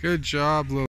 Good job, little.